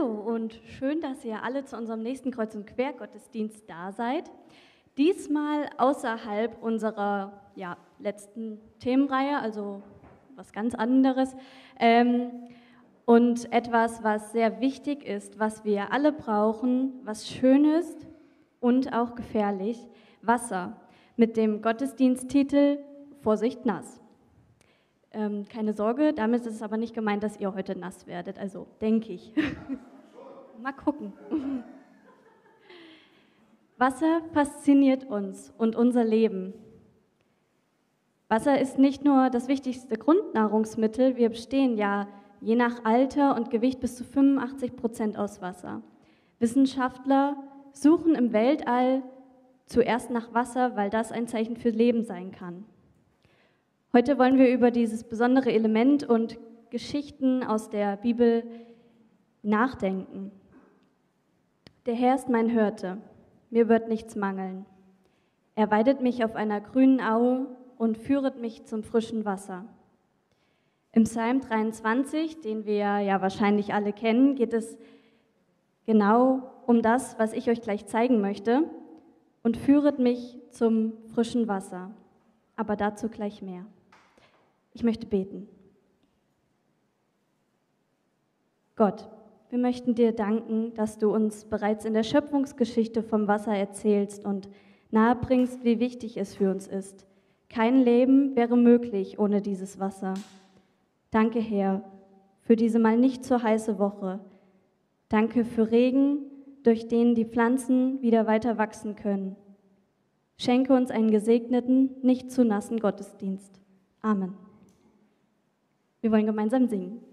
Hallo und schön, dass ihr alle zu unserem nächsten Kreuz- und Quergottesdienst da seid. Diesmal außerhalb unserer ja, letzten Themenreihe, also was ganz anderes. Ähm, und etwas, was sehr wichtig ist, was wir alle brauchen, was schön ist und auch gefährlich, Wasser mit dem Gottesdiensttitel Vorsicht nass. Ähm, keine Sorge, damit ist es aber nicht gemeint, dass ihr heute nass werdet, also denke ich. Mal gucken. Wasser fasziniert uns und unser Leben. Wasser ist nicht nur das wichtigste Grundnahrungsmittel, wir bestehen ja je nach Alter und Gewicht bis zu 85 Prozent aus Wasser. Wissenschaftler suchen im Weltall zuerst nach Wasser, weil das ein Zeichen für Leben sein kann. Heute wollen wir über dieses besondere Element und Geschichten aus der Bibel nachdenken. Der Herr ist mein Hirte, mir wird nichts mangeln. Er weidet mich auf einer grünen Aue und führet mich zum frischen Wasser. Im Psalm 23, den wir ja wahrscheinlich alle kennen, geht es genau um das, was ich euch gleich zeigen möchte, und führet mich zum frischen Wasser. Aber dazu gleich mehr. Ich möchte beten. Gott, wir möchten dir danken, dass du uns bereits in der Schöpfungsgeschichte vom Wasser erzählst und nahebringst, wie wichtig es für uns ist. Kein Leben wäre möglich ohne dieses Wasser. Danke, Herr, für diese mal nicht so heiße Woche. Danke für Regen, durch den die Pflanzen wieder weiter wachsen können. Schenke uns einen gesegneten, nicht zu nassen Gottesdienst. Amen. Wir wollen gemeinsam singen.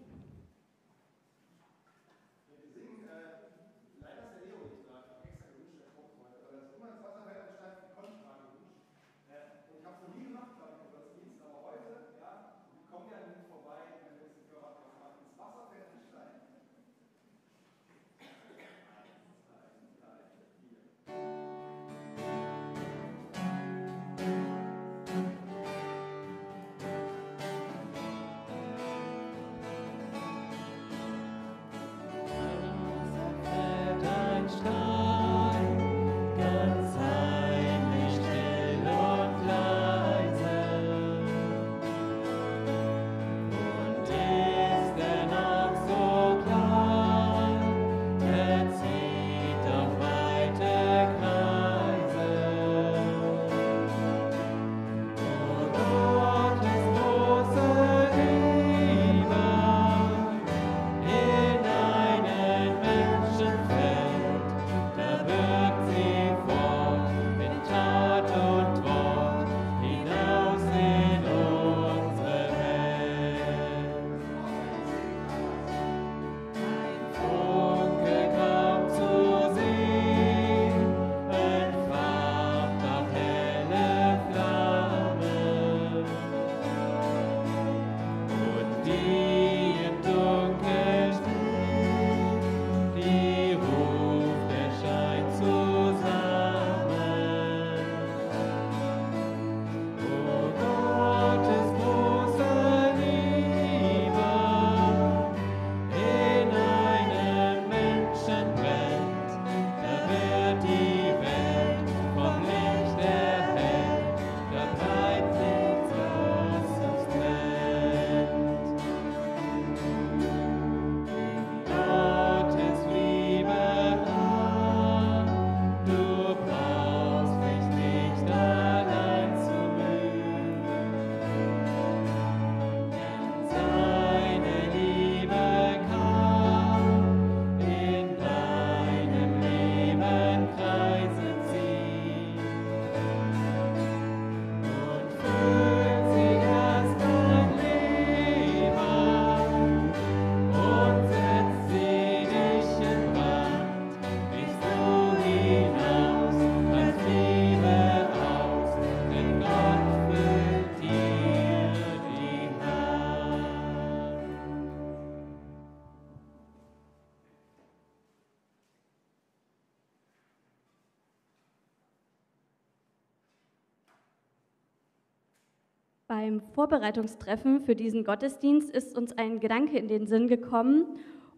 Vorbereitungstreffen für diesen Gottesdienst ist uns ein Gedanke in den Sinn gekommen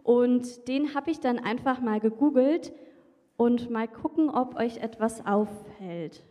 Und den habe ich dann einfach mal gegoogelt und mal gucken, ob euch etwas auffällt.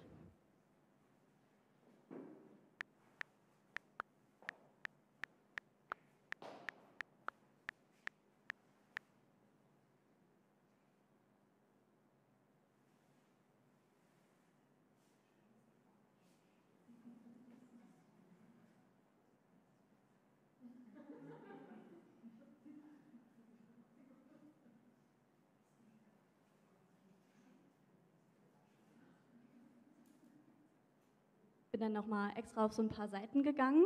Bin dann nochmal extra auf so ein paar Seiten gegangen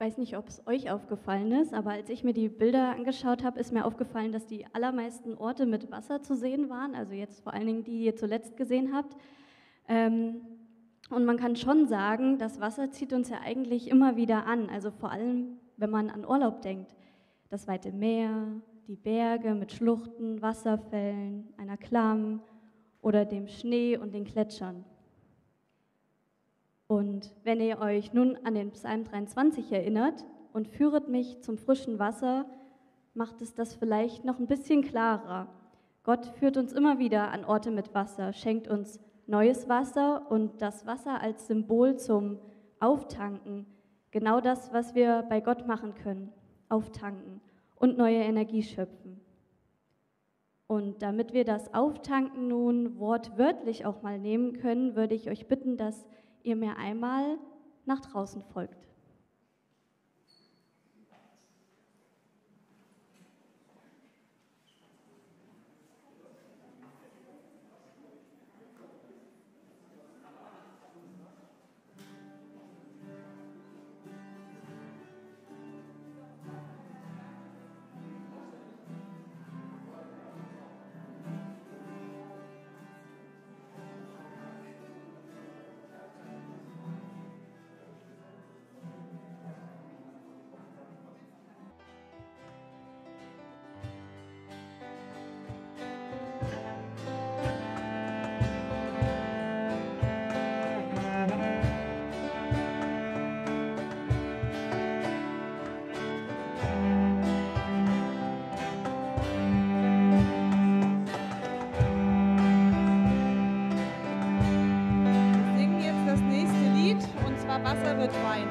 weiß nicht, ob es euch aufgefallen ist, aber als ich mir die Bilder angeschaut habe, ist mir aufgefallen, dass die allermeisten Orte mit Wasser zu sehen waren. Also jetzt vor allen Dingen die, die ihr zuletzt gesehen habt. Ähm, und man kann schon sagen, das Wasser zieht uns ja eigentlich immer wieder an. Also vor allem, wenn man an Urlaub denkt. Das weite Meer, die Berge mit Schluchten, Wasserfällen, einer Klamm oder dem Schnee und den Gletschern. Und wenn ihr euch nun an den Psalm 23 erinnert und führet mich zum frischen Wasser, macht es das vielleicht noch ein bisschen klarer. Gott führt uns immer wieder an Orte mit Wasser, schenkt uns neues Wasser und das Wasser als Symbol zum Auftanken. Genau das, was wir bei Gott machen können, auftanken und neue Energie schöpfen. Und damit wir das Auftanken nun wortwörtlich auch mal nehmen können, würde ich euch bitten, dass ihr mir einmal nach draußen folgt. glorified.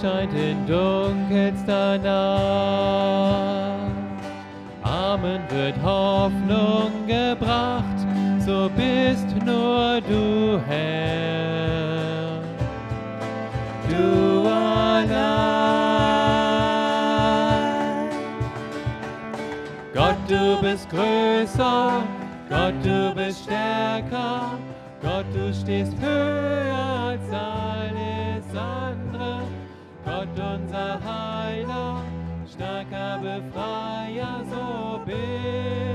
Scheint in dunkelster Nacht. Armen wird Hoffnung gebracht, so bist nur du Herr. Du allein. Gott, du bist größer, Gott, du bist stärker, Gott, du stehst höher als alles andere. Unser Heiler, starker Befreier, so bist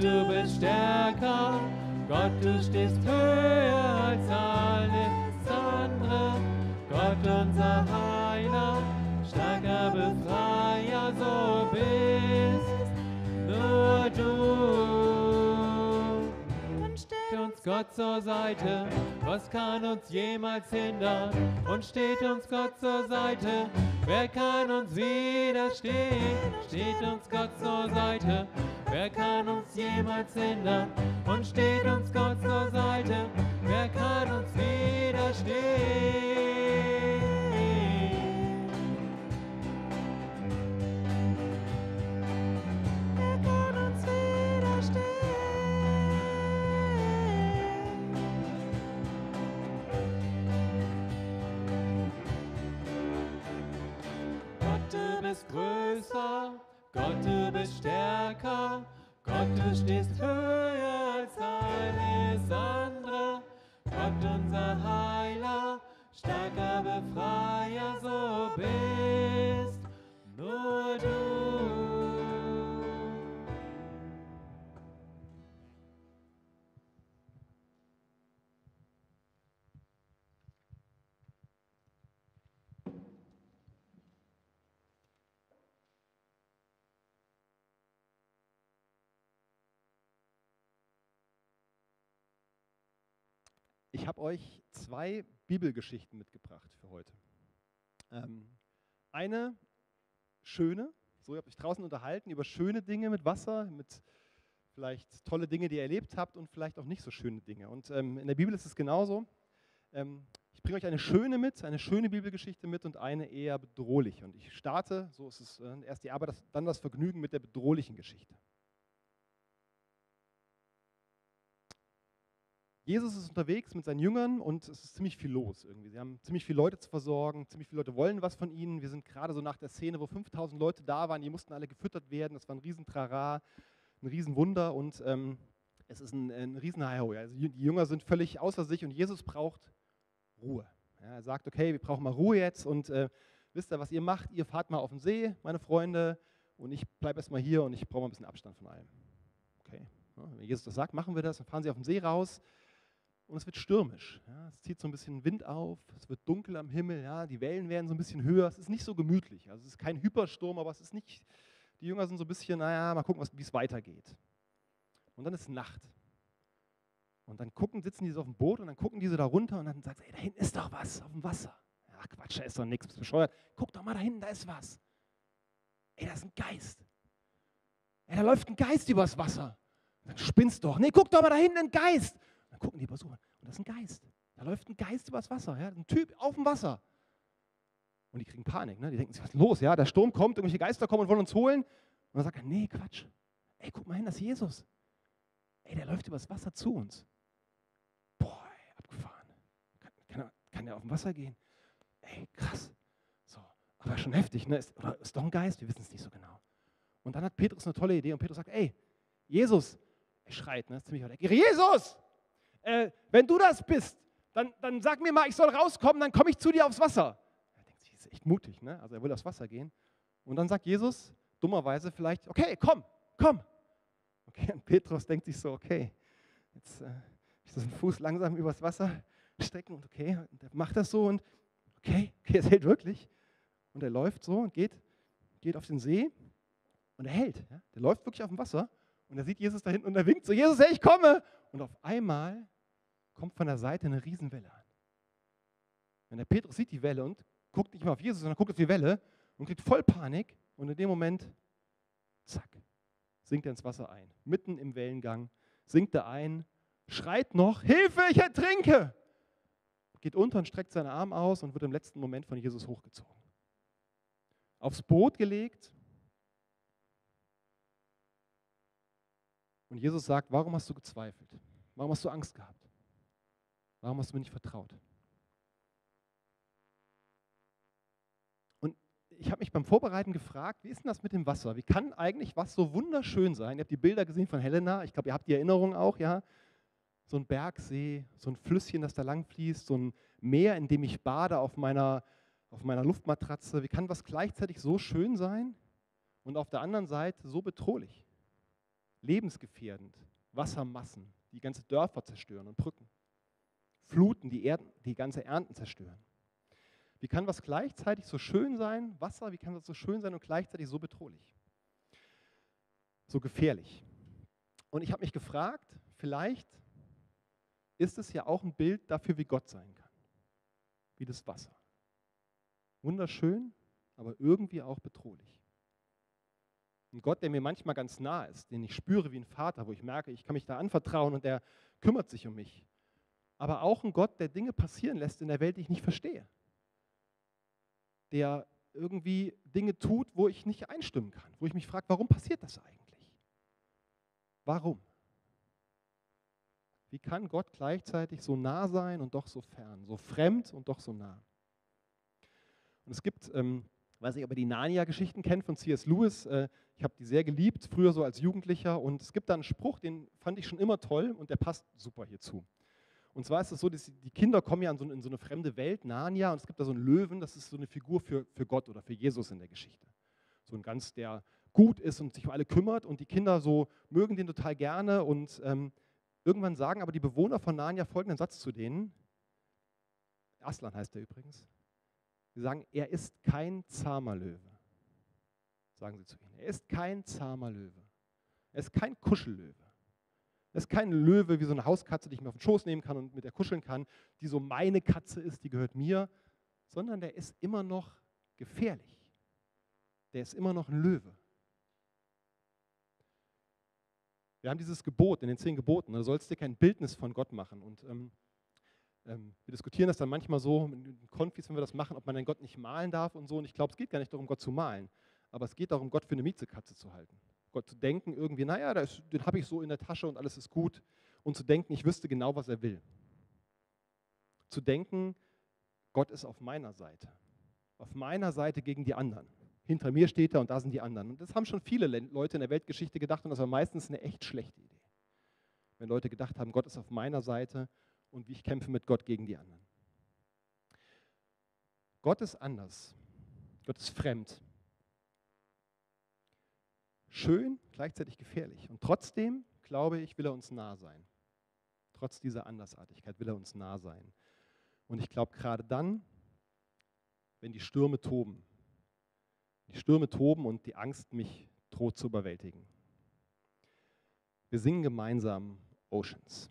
du bist stärker, Gott, du stehst höher als alles andere. Gott, unser Heiler, starker Befreier, so bist nur du. Und steht Steht uns Gott zur Seite, was kann uns jemals hindern? Und steht uns Gott zur Seite, wer kann uns widerstehen? Steht uns Gott zur Seite, wer kann uns jemals hindern? Und steht uns Gott zur Seite, wer kann uns widerstehen? Wer kann uns widerstehen? Gott, du bist größer, Gott, du bist stärker, Gott, du stehst höher als alles andere. Gott, unser Heiler, starker Befreier, so bist nur du. Ich habe euch zwei Bibelgeschichten mitgebracht für heute. Ähm, eine schöne, so ihr habt euch draußen unterhalten über schöne Dinge mit Wasser, mit vielleicht tolle Dinge, die ihr erlebt habt und vielleicht auch nicht so schöne Dinge. Und ähm, in der Bibel ist es genauso. Ähm, ich bringe euch eine schöne mit, eine schöne Bibelgeschichte mit und eine eher bedrohliche. Und ich starte, so ist es äh, erst die Arbeit, das, dann das Vergnügen mit der bedrohlichen Geschichte. Jesus ist unterwegs mit seinen Jüngern und es ist ziemlich viel los irgendwie. Sie haben ziemlich viele Leute zu versorgen, ziemlich viele Leute wollen was von ihnen. Wir sind gerade so nach der Szene, wo 5000 Leute da waren, die mussten alle gefüttert werden. Das war ein Riesentrara, ein Riesenwunder und ähm, es ist ein, ein Riesenhaiho. Ja. Also die Jünger sind völlig außer sich und Jesus braucht Ruhe. Ja, er sagt, okay, wir brauchen mal Ruhe jetzt und äh, wisst ihr, was ihr macht? Ihr fahrt mal auf den See, meine Freunde, und ich bleibe erstmal hier und ich brauche mal ein bisschen Abstand von allem. Okay, ja, wenn Jesus das sagt, machen wir das, dann fahren sie auf den See raus und es wird stürmisch. Ja, es zieht so ein bisschen Wind auf, es wird dunkel am Himmel, ja, die Wellen werden so ein bisschen höher, es ist nicht so gemütlich. Also es ist kein Hypersturm, aber es ist nicht, die Jünger sind so ein bisschen, naja, mal gucken, wie es weitergeht. Und dann ist Nacht. Und dann gucken, sitzen die so auf dem Boot und dann gucken diese da runter und dann sagt ey, da hinten ist doch was auf dem Wasser. Ach Quatsch, da ist doch nichts, bist bescheuert. Guck doch mal da hinten, da ist was. Ey, da ist ein Geist. Ey, da läuft ein Geist übers Wasser. Dann spinnst doch. Nee, guck doch mal da hinten, ein Geist. Dann gucken die Besucher und das ist ein Geist. Da läuft ein Geist übers Wasser, ja, ein Typ auf dem Wasser. Und die kriegen Panik, ne? die denken sich, was ist los? Ja? Der Sturm kommt, irgendwelche Geister kommen und wollen uns holen. Und dann sagt er, nee, Quatsch. Ey, guck mal hin, das ist Jesus. Ey, der läuft übers Wasser zu uns. Boah, ey, abgefahren. Kann, kann, er, kann der auf dem Wasser gehen? Ey, krass. So, aber schon heftig, ne? Ist, oder ist doch ein Geist? Wir wissen es nicht so genau. Und dann hat Petrus eine tolle Idee und Petrus sagt, ey, Jesus, er schreit, ne? Ziemlich weit. Jesus, äh, wenn du das bist, dann, dann sag mir mal, ich soll rauskommen, dann komme ich zu dir aufs Wasser. Er denkt sich, das ist echt mutig, ne? Also er will aufs Wasser gehen. Und dann sagt Jesus, dummerweise vielleicht, okay, komm, komm. Okay, und Petrus denkt sich so, okay, jetzt äh, ich so den Fuß langsam übers Wasser strecken und okay, und er macht das so und okay, okay, es hält wirklich. Und er läuft so und geht, geht auf den See und er hält. Ja? Der läuft wirklich auf dem Wasser und er sieht Jesus da hinten und er winkt so, Jesus, hey, ich komme. Und auf einmal kommt von der Seite eine Riesenwelle an. Und der Petrus sieht die Welle und guckt nicht mehr auf Jesus, sondern guckt auf die Welle und kriegt voll Panik und in dem Moment, zack, sinkt er ins Wasser ein. Mitten im Wellengang sinkt er ein, schreit noch, Hilfe, ich ertrinke! Geht unter und streckt seine Arme aus und wird im letzten Moment von Jesus hochgezogen. Aufs Boot gelegt. Und Jesus sagt, warum hast du gezweifelt? Warum hast du Angst gehabt? Warum hast du mir nicht vertraut? ich habe mich beim Vorbereiten gefragt, wie ist denn das mit dem Wasser? Wie kann eigentlich was so wunderschön sein? Ihr habt die Bilder gesehen von Helena, ich glaube, ihr habt die Erinnerung auch, ja? So ein Bergsee, so ein Flüsschen, das da lang fließt, so ein Meer, in dem ich bade auf meiner, auf meiner Luftmatratze. Wie kann was gleichzeitig so schön sein und auf der anderen Seite so bedrohlich? Lebensgefährdend, Wassermassen, die ganze Dörfer zerstören und Brücken. Fluten, die, Erden, die ganze Ernten zerstören. Wie kann was gleichzeitig so schön sein, Wasser, wie kann das so schön sein und gleichzeitig so bedrohlich? So gefährlich. Und ich habe mich gefragt, vielleicht ist es ja auch ein Bild dafür, wie Gott sein kann. Wie das Wasser. Wunderschön, aber irgendwie auch bedrohlich. Ein Gott, der mir manchmal ganz nah ist, den ich spüre wie ein Vater, wo ich merke, ich kann mich da anvertrauen und der kümmert sich um mich. Aber auch ein Gott, der Dinge passieren lässt in der Welt, die ich nicht verstehe der irgendwie Dinge tut, wo ich nicht einstimmen kann, wo ich mich frage, warum passiert das eigentlich? Warum? Wie kann Gott gleichzeitig so nah sein und doch so fern, so fremd und doch so nah? Und es gibt, ähm, weiß nicht, ob ihr die Narnia-Geschichten kennt von C.S. Lewis. Äh, ich habe die sehr geliebt, früher so als Jugendlicher. Und es gibt da einen Spruch, den fand ich schon immer toll und der passt super hierzu. Und zwar ist es so, dass die Kinder kommen ja in so, in so eine fremde Welt, Narnia, und es gibt da so einen Löwen, das ist so eine Figur für, für Gott oder für Jesus in der Geschichte. So ein ganz, der gut ist und sich um alle kümmert und die Kinder so mögen den total gerne und ähm, irgendwann sagen aber die Bewohner von Narnia folgenden Satz zu denen. Aslan heißt er übrigens. Sie sagen, er ist kein zahmer Löwe. Sagen sie zu ihnen. Er ist kein zahmer Löwe. Er ist kein Kuschellöwe. Das ist kein Löwe wie so eine Hauskatze, die ich mir auf den Schoß nehmen kann und mit der kuscheln kann, die so meine Katze ist, die gehört mir, sondern der ist immer noch gefährlich. Der ist immer noch ein Löwe. Wir haben dieses Gebot in den zehn Geboten, du sollst dir kein Bildnis von Gott machen. Und ähm, ähm, wir diskutieren das dann manchmal so in Konfis, wenn wir das machen, ob man den Gott nicht malen darf und so. Und ich glaube, es geht gar nicht darum, Gott zu malen, aber es geht darum, Gott für eine Miezekatze zu halten. Gott zu denken, irgendwie, naja, ist, den habe ich so in der Tasche und alles ist gut. Und zu denken, ich wüsste genau, was er will. Zu denken, Gott ist auf meiner Seite. Auf meiner Seite gegen die anderen. Hinter mir steht er und da sind die anderen. Und das haben schon viele Leute in der Weltgeschichte gedacht und das war meistens eine echt schlechte Idee. Wenn Leute gedacht haben, Gott ist auf meiner Seite und ich kämpfe mit Gott gegen die anderen. Gott ist anders. Gott ist fremd schön, gleichzeitig gefährlich. Und trotzdem, glaube ich, will er uns nah sein. Trotz dieser Andersartigkeit will er uns nah sein. Und ich glaube, gerade dann, wenn die Stürme toben, die Stürme toben und die Angst mich droht zu überwältigen. Wir singen gemeinsam Oceans.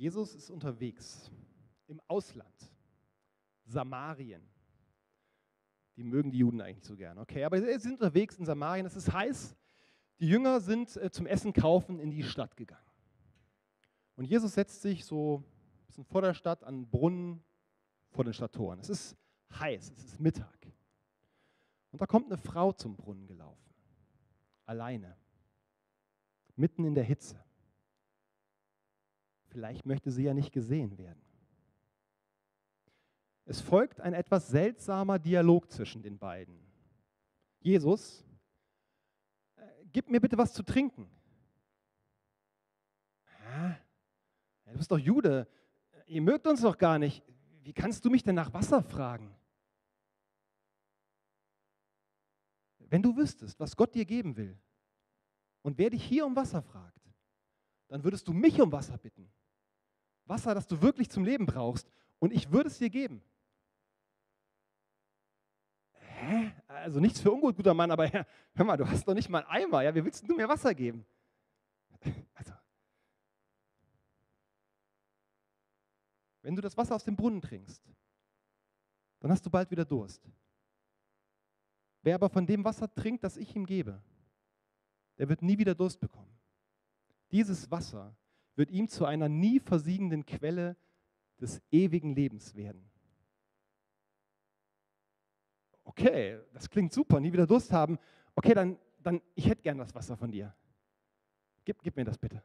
Jesus ist unterwegs im Ausland, Samarien. Die mögen die Juden eigentlich so gern. Okay, aber sie sind unterwegs in Samarien. Es ist heiß. Die Jünger sind äh, zum Essen kaufen in die Stadt gegangen. Und Jesus setzt sich so ein bisschen vor der Stadt an den Brunnen vor den Stadttoren. Es ist heiß, es ist Mittag. Und da kommt eine Frau zum Brunnen gelaufen. Alleine. Mitten in der Hitze. Vielleicht möchte sie ja nicht gesehen werden. Es folgt ein etwas seltsamer Dialog zwischen den beiden. Jesus, äh, gib mir bitte was zu trinken. Du bist doch Jude. Ihr mögt uns doch gar nicht. Wie kannst du mich denn nach Wasser fragen? Wenn du wüsstest, was Gott dir geben will und wer dich hier um Wasser fragt, dann würdest du mich um Wasser bitten. Wasser, das du wirklich zum Leben brauchst und ich würde es dir geben. Hä? Also nichts für ungut, guter Mann, aber ja, hör mal, du hast doch nicht mal einen Eimer. Ja, wie willst du mir Wasser geben? Also, wenn du das Wasser aus dem Brunnen trinkst, dann hast du bald wieder Durst. Wer aber von dem Wasser trinkt, das ich ihm gebe, der wird nie wieder Durst bekommen. Dieses Wasser wird ihm zu einer nie versiegenden Quelle des ewigen Lebens werden. Okay, das klingt super, nie wieder Durst haben. Okay, dann, dann ich hätte gern das Wasser von dir. Gib, gib mir das bitte.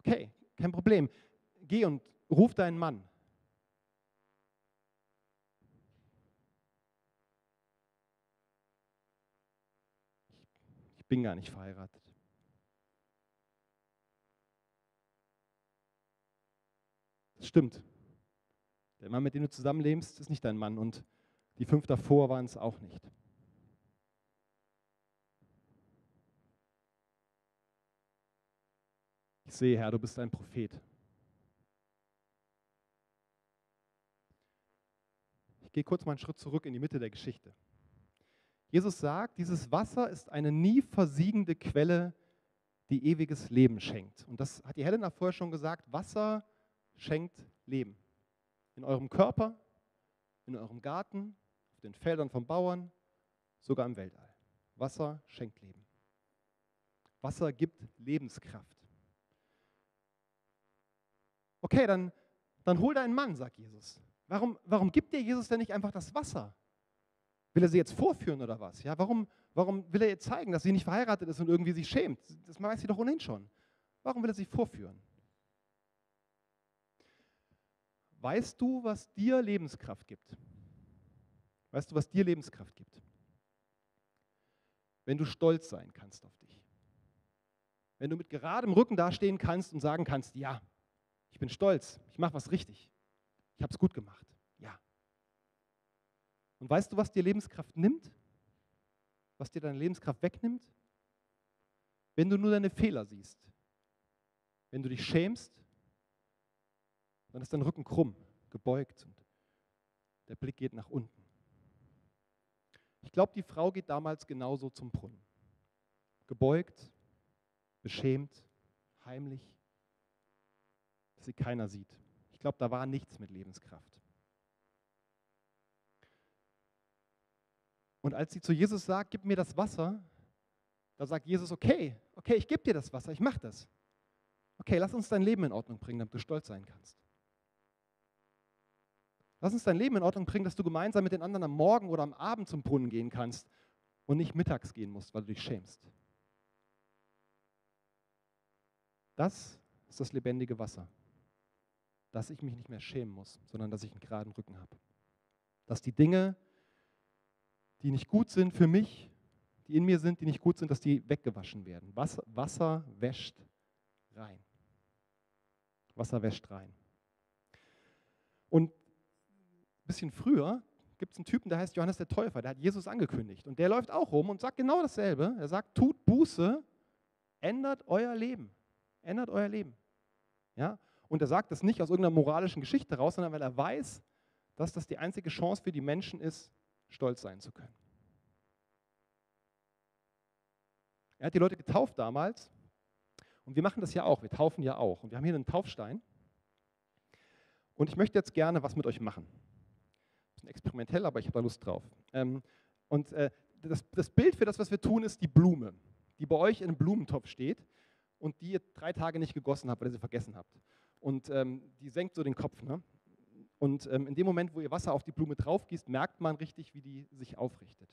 Okay, kein Problem. Geh und ruf deinen Mann. Ich bin gar nicht verheiratet. Das stimmt. Der Mann, mit dem du zusammenlebst, ist nicht dein Mann und die fünf davor waren es auch nicht. Ich sehe, Herr, du bist ein Prophet. Ich gehe kurz mal einen Schritt zurück in die Mitte der Geschichte. Jesus sagt, dieses Wasser ist eine nie versiegende Quelle, die ewiges Leben schenkt. Und das hat die Helena vorher schon gesagt, Wasser schenkt Leben. In eurem Körper, in eurem Garten, auf den Feldern von Bauern, sogar im Weltall. Wasser schenkt Leben. Wasser gibt Lebenskraft. Okay, dann, dann hol deinen Mann, sagt Jesus. Warum, warum gibt dir Jesus denn nicht einfach das Wasser? Will er sie jetzt vorführen oder was? Ja, warum, warum will er ihr zeigen, dass sie nicht verheiratet ist und irgendwie sich schämt? Das weiß sie doch ohnehin schon. Warum will er sie vorführen? Weißt du, was dir Lebenskraft gibt? Weißt du, was dir Lebenskraft gibt? Wenn du stolz sein kannst auf dich. Wenn du mit geradem Rücken dastehen kannst und sagen kannst, ja, ich bin stolz, ich mache was richtig, ich habe es gut gemacht, ja. Und weißt du, was dir Lebenskraft nimmt? Was dir deine Lebenskraft wegnimmt? Wenn du nur deine Fehler siehst, wenn du dich schämst, dann ist dein Rücken krumm, gebeugt und der Blick geht nach unten. Ich glaube, die Frau geht damals genauso zum Brunnen. Gebeugt, beschämt, heimlich, dass sie keiner sieht. Ich glaube, da war nichts mit Lebenskraft. Und als sie zu Jesus sagt, gib mir das Wasser, da sagt Jesus, okay, okay, ich gebe dir das Wasser, ich mache das. Okay, lass uns dein Leben in Ordnung bringen, damit du stolz sein kannst. Lass uns dein Leben in Ordnung bringen, dass du gemeinsam mit den anderen am Morgen oder am Abend zum Brunnen gehen kannst und nicht mittags gehen musst, weil du dich schämst. Das ist das lebendige Wasser. Dass ich mich nicht mehr schämen muss, sondern dass ich einen geraden Rücken habe. Dass die Dinge, die nicht gut sind für mich, die in mir sind, die nicht gut sind, dass die weggewaschen werden. Wasser, Wasser wäscht rein. Wasser wäscht rein. Und ein bisschen früher gibt es einen Typen, der heißt Johannes der Täufer, der hat Jesus angekündigt. Und der läuft auch rum und sagt genau dasselbe. Er sagt, tut Buße, ändert euer Leben. Ändert euer Leben. Ja? Und er sagt das nicht aus irgendeiner moralischen Geschichte raus, sondern weil er weiß, dass das die einzige Chance für die Menschen ist, stolz sein zu können. Er hat die Leute getauft damals und wir machen das ja auch, wir taufen ja auch. Und wir haben hier einen Taufstein. Und ich möchte jetzt gerne was mit euch machen. Bisschen experimentell, aber ich habe da Lust drauf. Ähm, und äh, das, das Bild für das, was wir tun, ist die Blume, die bei euch in einem Blumentopf steht und die ihr drei Tage nicht gegossen habt, weil ihr sie vergessen habt. Und ähm, die senkt so den Kopf. Ne? Und ähm, in dem Moment, wo ihr Wasser auf die Blume draufgießt, merkt man richtig, wie die sich aufrichtet.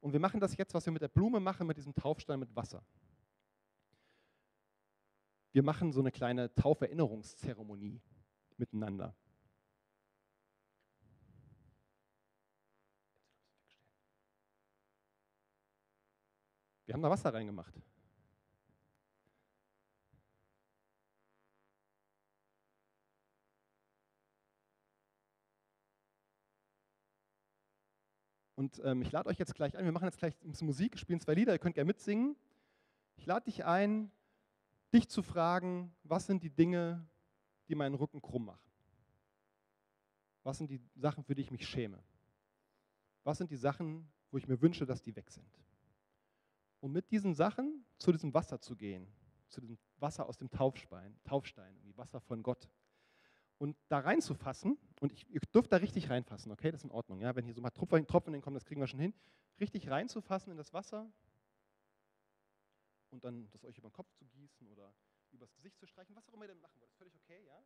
Und wir machen das jetzt, was wir mit der Blume machen, mit diesem Taufstein mit Wasser. Wir machen so eine kleine Tauferinnerungszeremonie miteinander. Haben da Wasser reingemacht. Und ähm, ich lade euch jetzt gleich ein, wir machen jetzt gleich Musik, spielen zwei Lieder, ihr könnt gerne mitsingen. Ich lade dich ein, dich zu fragen, was sind die Dinge, die meinen Rücken krumm machen? Was sind die Sachen, für die ich mich schäme? Was sind die Sachen, wo ich mir wünsche, dass die weg sind? Und mit diesen Sachen zu diesem Wasser zu gehen, zu diesem Wasser aus dem Taufstein, Taufstein, Wasser von Gott, und da reinzufassen, und ich, ihr dürft da richtig reinfassen, okay, das ist in Ordnung, ja, wenn hier so mal Tropfen, Tropfen kommen, das kriegen wir schon hin, richtig reinzufassen in das Wasser und dann das euch über den Kopf zu gießen oder übers Gesicht zu streichen, was auch immer ihr denn machen wollt, ist völlig okay, ja.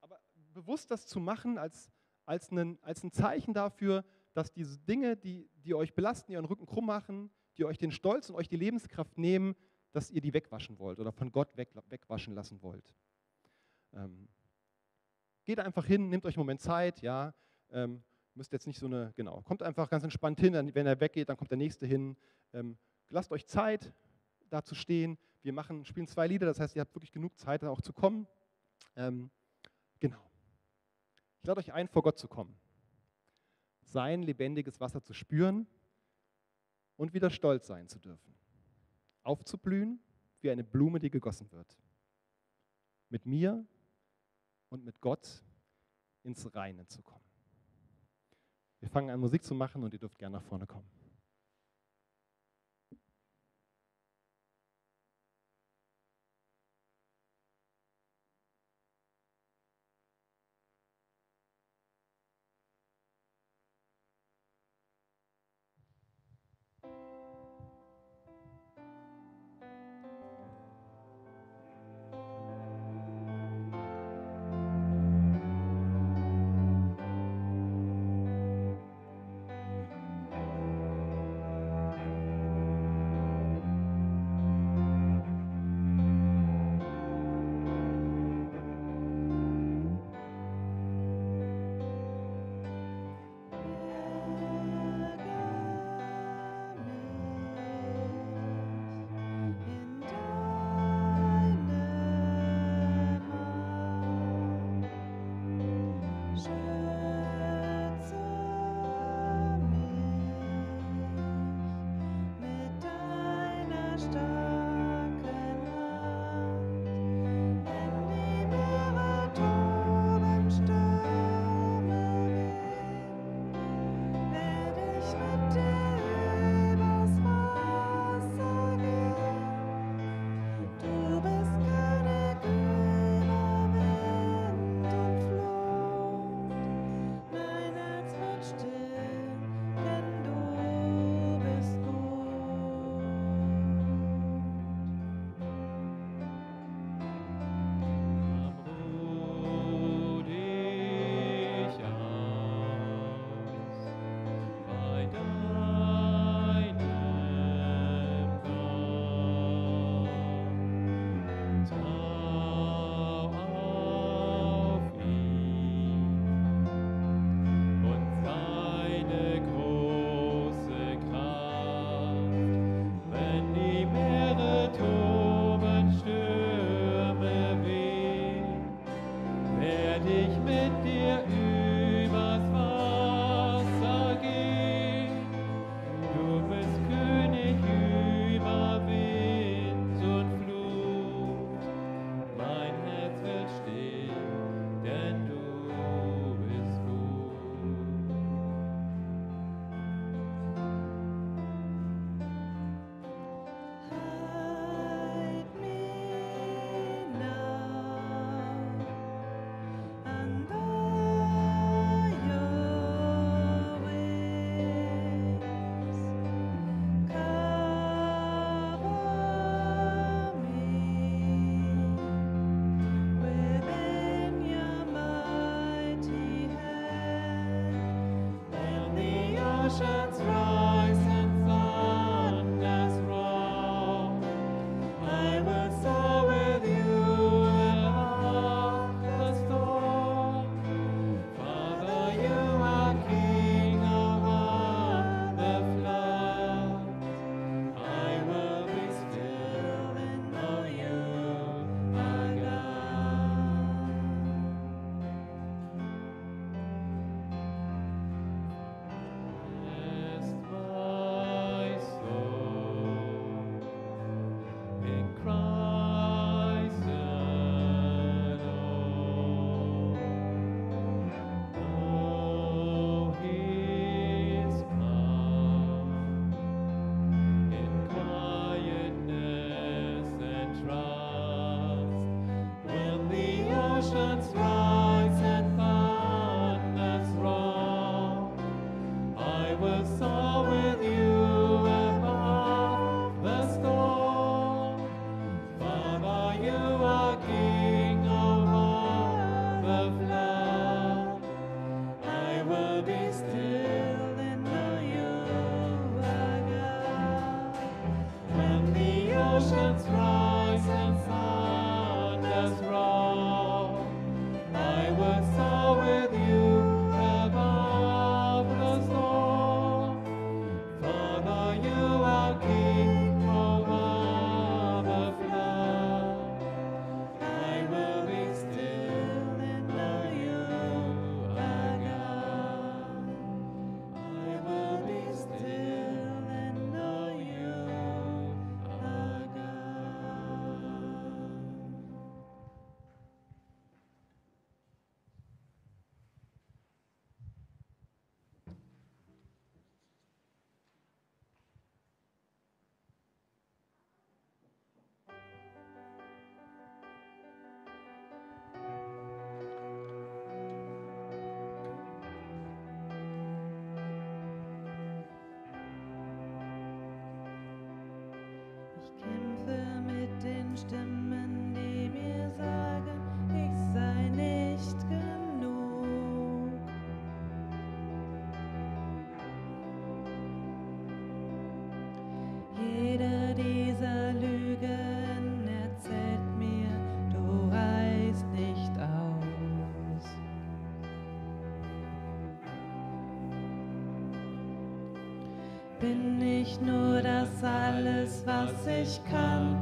Aber bewusst das zu machen als, als, einen, als ein Zeichen dafür, dass diese Dinge, die, die euch belasten, die euren Rücken krumm machen, die euch den Stolz und euch die Lebenskraft nehmen, dass ihr die wegwaschen wollt oder von Gott weg, wegwaschen lassen wollt. Ähm, Geht einfach hin, nehmt euch einen Moment Zeit, ja. Ähm, müsst jetzt nicht so eine, genau, kommt einfach ganz entspannt hin, dann, wenn er weggeht, dann kommt der nächste hin. Ähm, lasst euch Zeit, da zu stehen. Wir machen, spielen zwei Lieder, das heißt, ihr habt wirklich genug Zeit, da auch zu kommen. Ähm, genau. Ich lade euch ein, vor Gott zu kommen. Sein lebendiges Wasser zu spüren und wieder stolz sein zu dürfen. Aufzublühen wie eine Blume, die gegossen wird. Mit mir und mit Gott ins Reine zu kommen. Wir fangen an, Musik zu machen und ihr dürft gerne nach vorne kommen. oceans rise. ich kann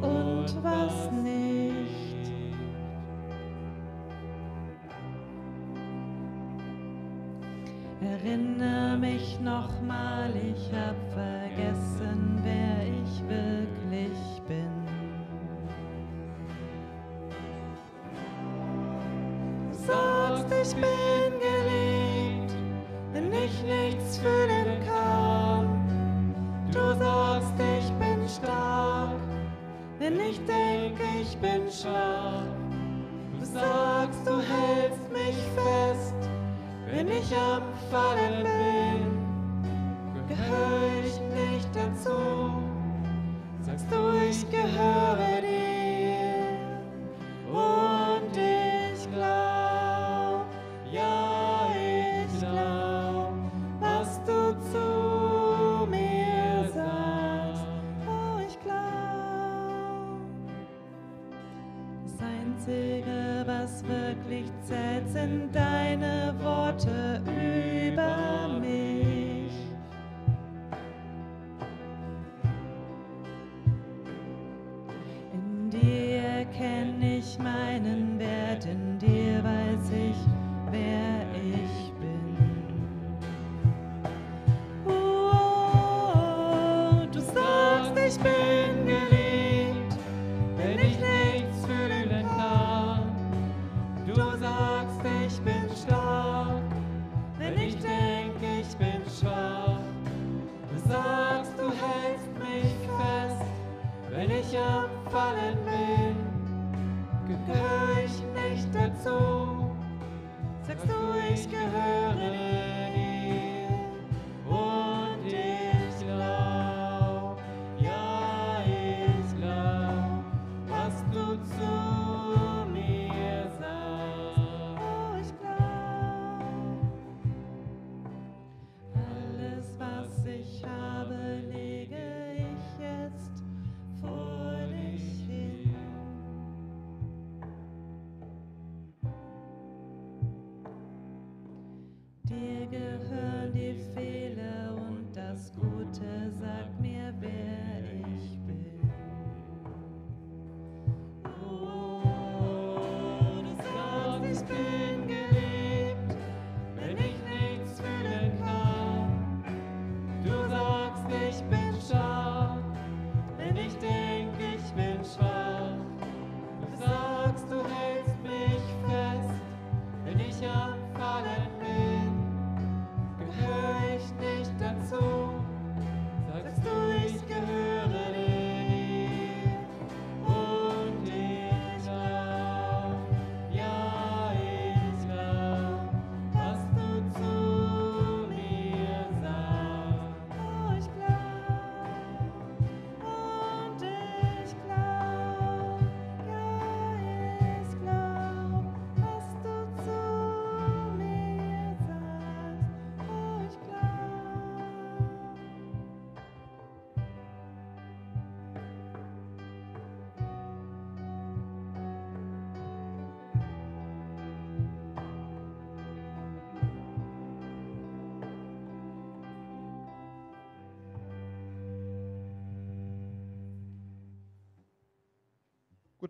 und was nicht. Erinnere mich nochmal, ich hab vergessen, wer ich wirklich bin. Sagst, ich bin. Wenn ich denk, ich bin schwach, du sagst, du hältst mich fest. Wenn ich am Fallen bin, gehöre ich nicht dazu. Sagst du, ich gehöre dir.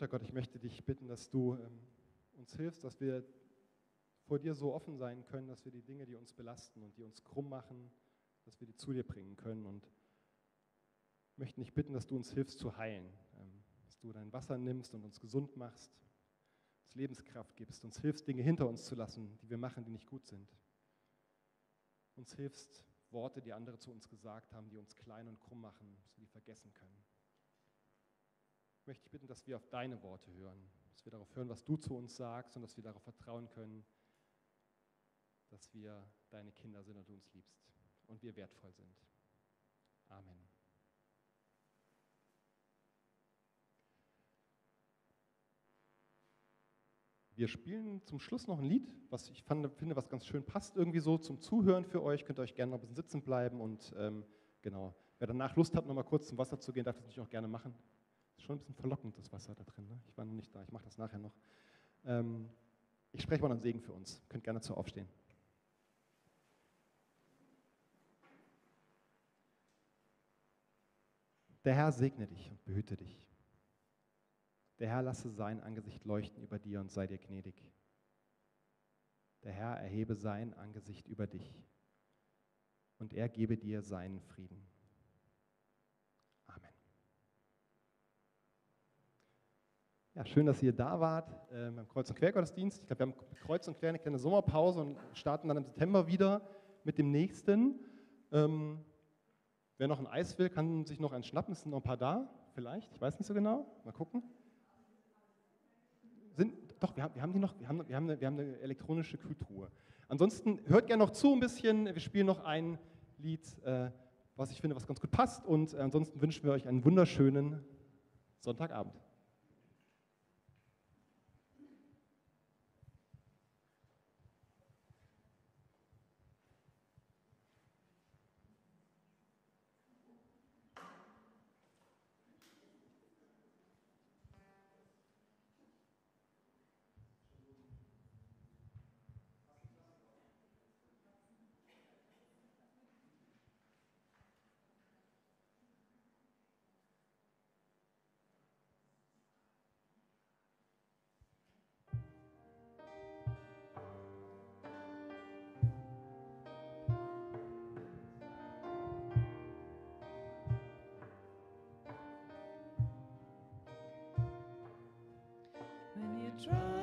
Guter Gott, ich möchte dich bitten, dass du ähm, uns hilfst, dass wir vor dir so offen sein können, dass wir die Dinge, die uns belasten und die uns krumm machen, dass wir die zu dir bringen können. Und möchten dich bitten, dass du uns hilfst zu heilen, ähm, dass du dein Wasser nimmst und uns gesund machst, uns Lebenskraft gibst, uns hilfst, Dinge hinter uns zu lassen, die wir machen, die nicht gut sind. Uns hilfst, Worte, die andere zu uns gesagt haben, die uns klein und krumm machen, dass wir die vergessen können. Möchte ich bitten, dass wir auf deine Worte hören, dass wir darauf hören, was du zu uns sagst und dass wir darauf vertrauen können, dass wir deine Kinder sind und du uns liebst und wir wertvoll sind. Amen. Wir spielen zum Schluss noch ein Lied, was ich fand, finde, was ganz schön passt, irgendwie so zum Zuhören für euch. Könnt ihr euch gerne noch ein bisschen sitzen bleiben und ähm, genau. Wer danach Lust hat, noch mal kurz zum Wasser zu gehen, darf das natürlich auch gerne machen. Schon ein bisschen verlockend, das Wasser da drin. Ne? Ich war noch nicht da, ich mache das nachher noch. Ähm, ich spreche mal einen Segen für uns. Könnt gerne zu aufstehen. Der Herr segne dich und behüte dich. Der Herr lasse sein Angesicht leuchten über dir und sei dir gnädig. Der Herr erhebe sein Angesicht über dich und er gebe dir seinen Frieden. Ja, schön, dass ihr da wart äh, beim Kreuz- und Quergottesdienst. Ich glaube, wir haben Kreuz und Quer eine kleine Sommerpause und starten dann im September wieder mit dem nächsten. Ähm, wer noch ein Eis will, kann sich noch einen schnappen. Es sind noch ein paar da, vielleicht. Ich weiß nicht so genau. Mal gucken sind, doch, wir haben, wir haben die noch, wir haben, wir, haben eine, wir haben eine elektronische Kühltruhe. Ansonsten hört gerne noch zu ein bisschen. Wir spielen noch ein Lied, äh, was ich finde, was ganz gut passt. Und ansonsten wünschen wir euch einen wunderschönen Sonntagabend. Try